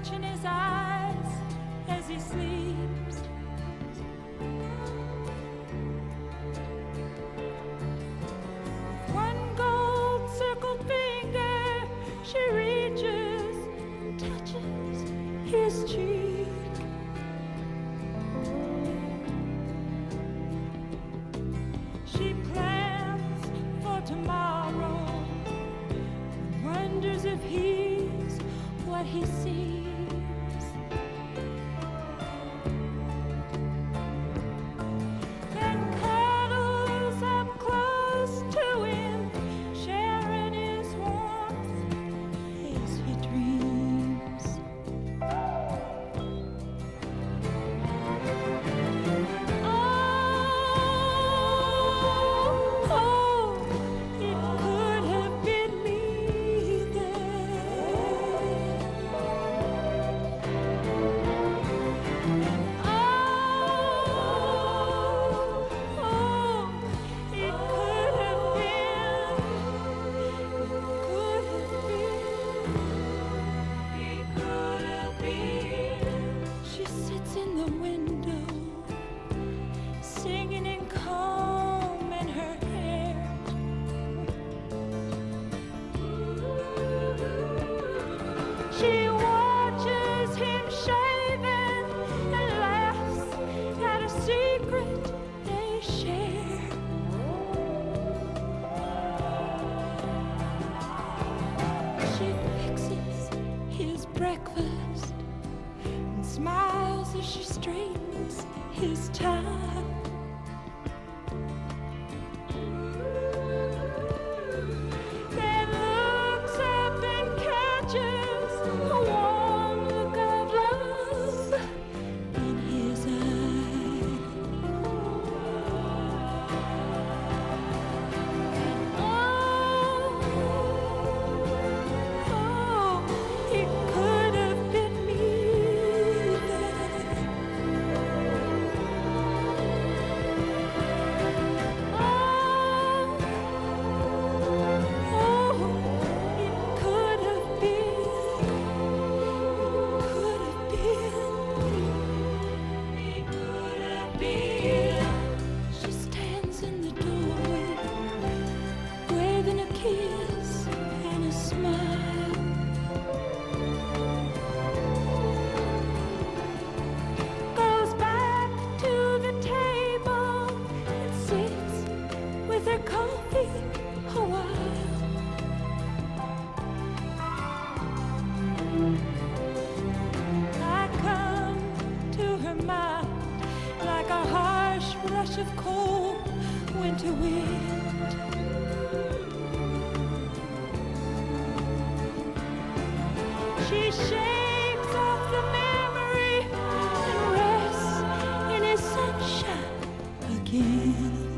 watching his eyes as he sleeps. One gold circled finger she reaches and touches his cheek. She plans for tomorrow, and wonders if he's what he sees. She straightens his tie. of cold winter wind. She shakes off the memory and rests in his sunshine again.